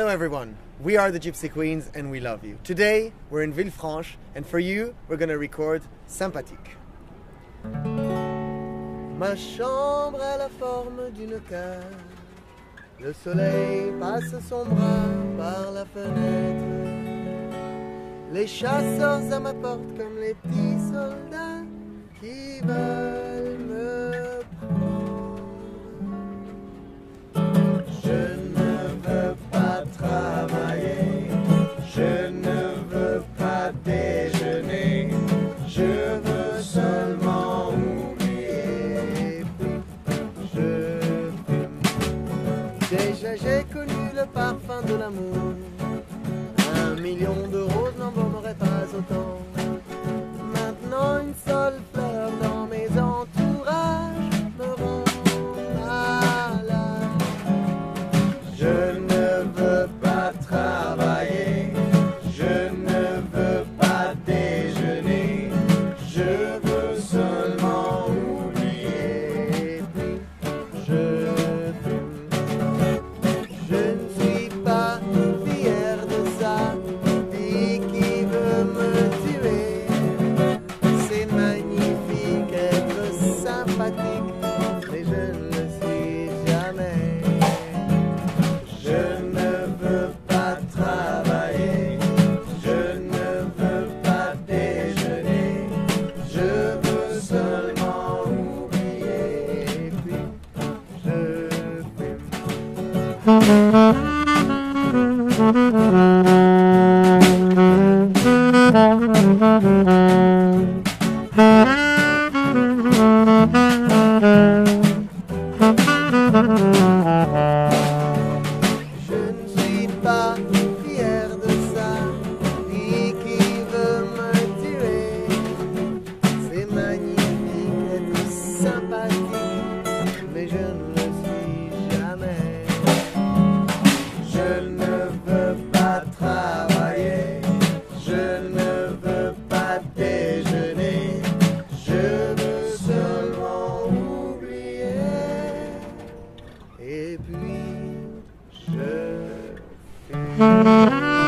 everyone. We are the Gypsy Queens and we love you. Today, we're in Villefranche and for you, we're gonna record Sympathique. Ma chambre a la forme d'une cage. Le soleil passe son bras par la fenêtre. Les chasseurs à ma porte comme les petits soldats qui veulent j'ai connu le parfum de l'amour. Un million de Suis pas lui je fais.